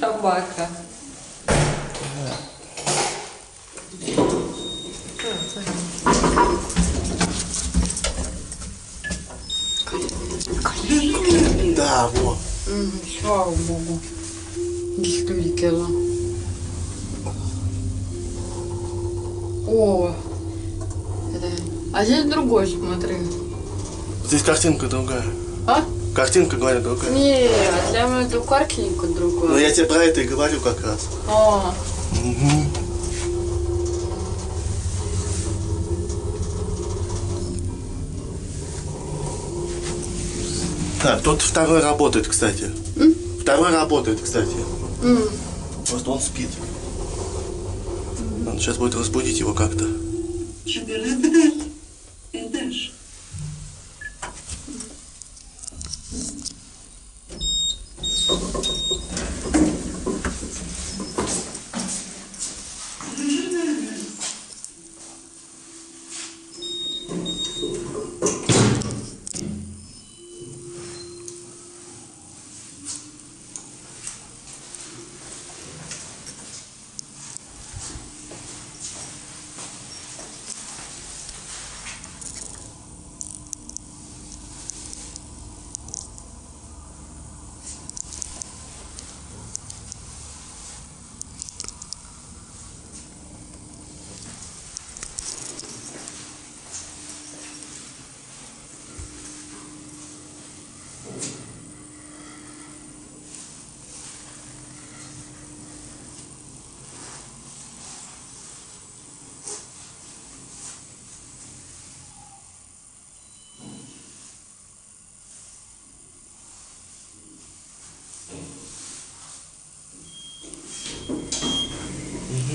Собака. Да, во. Мгм, Слава Богу. Действительно. О, это... А здесь другой, смотри. Здесь картинка другая. А? Картинка, говорю, другая. Нет, там эту картинку другую. Ну я тебе про это и говорю как раз. О, Мгм. Так, тот второй работает, кстати. Второй работает, кстати. м, Просто он спит. Надо сейчас будет разбудить его как-то. フフフフ。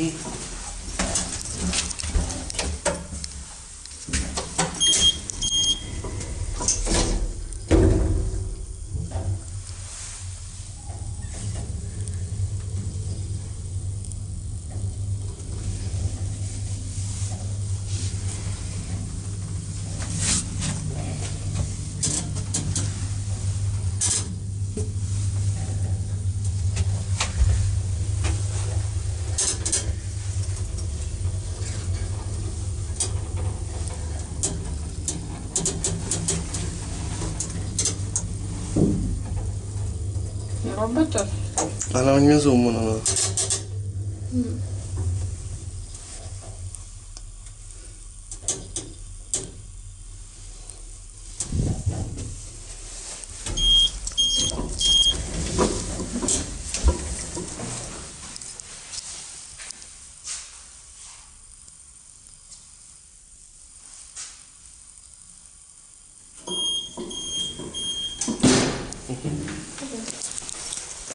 He работает? Она внизу, вон она.